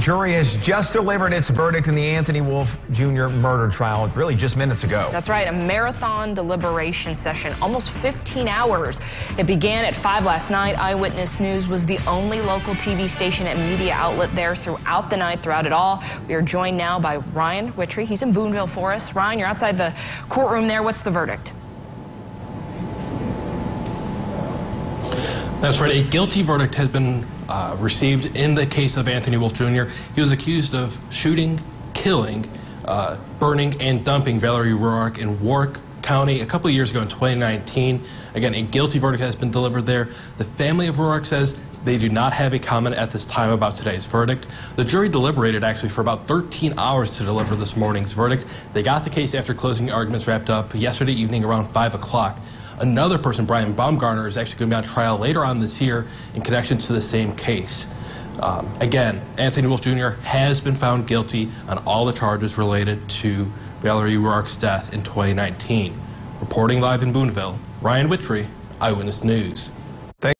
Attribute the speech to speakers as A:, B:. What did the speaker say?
A: jury has just delivered its verdict in the Anthony Wolfe Jr. murder trial, really just minutes ago.
B: That's right, a marathon deliberation session, almost 15 hours. It began at 5 last night. Eyewitness News was the only local TV station and media outlet there throughout the night, throughout it all. We are joined now by Ryan Witry. He's in Boonville for us. Ryan, you're outside the courtroom there. What's the verdict?
C: That's right. A guilty verdict has been uh, received in the case of Anthony Wolfe Jr. He was accused of shooting, killing, uh, burning, and dumping Valarie Ruark in Warwick County a couple years ago in 2019. Again, a guilty verdict has been delivered there. The family of Ruark says they do not have a comment at this time about today's verdict. The jury deliberated actually for about 13 hours to deliver this morning's verdict. They got the case after closing arguments wrapped up yesterday evening around 5 o'clock. Another person, Brian Baumgartner, is actually going to be on trial later on this year in connection to the same case. Um, again, Anthony Wolfe Jr. has been found guilty on all the charges related to Valarie Ruark's death in 2019. Reporting live in Boonville, Ryan Witry, Eyewitness News.